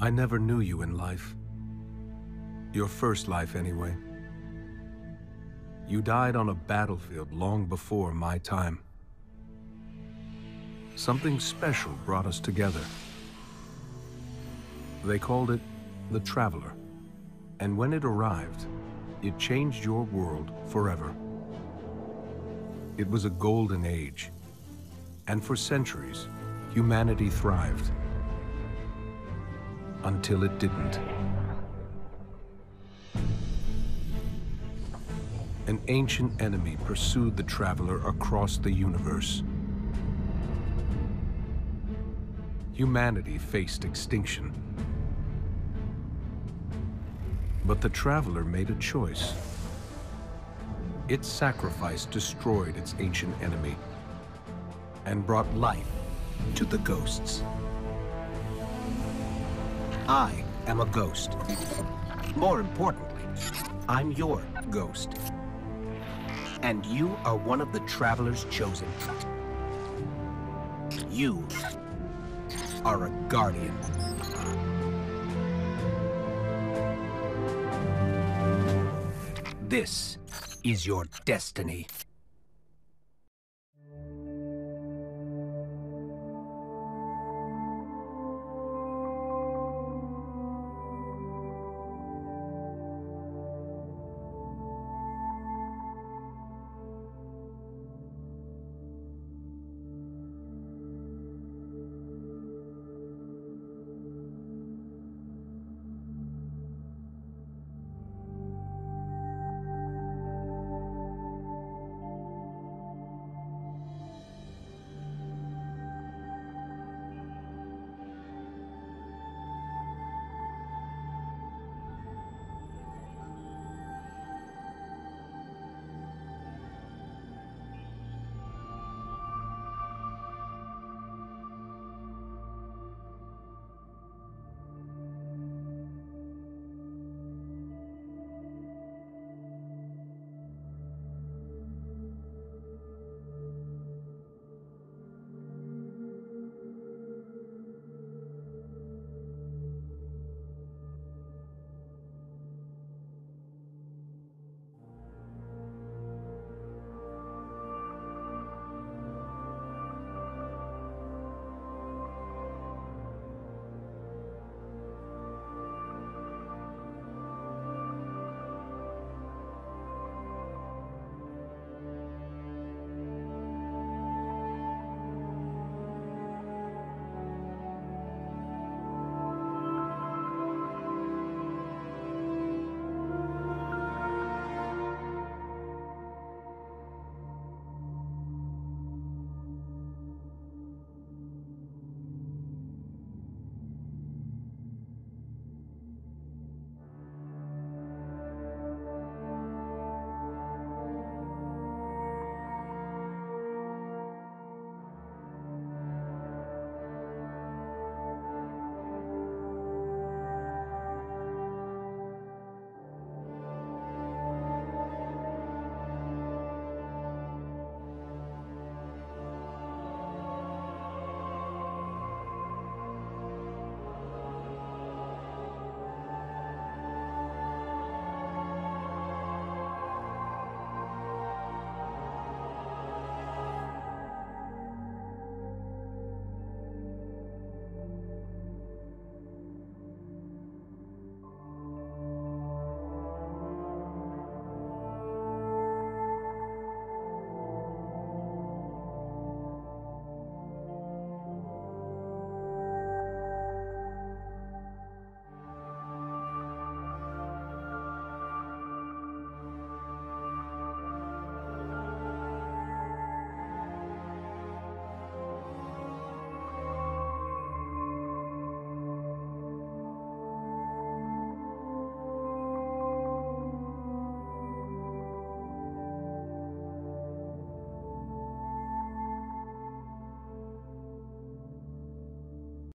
I never knew you in life. Your first life, anyway. You died on a battlefield long before my time. Something special brought us together. They called it the Traveler. And when it arrived, it changed your world forever. It was a golden age. And for centuries, humanity thrived. Until it didn't. An ancient enemy pursued the Traveler across the universe. Humanity faced extinction. But the Traveler made a choice. Its sacrifice destroyed its ancient enemy and brought life to the ghosts. I am a ghost. More importantly, I'm your ghost. And you are one of the travelers chosen. You are a guardian. This is your destiny.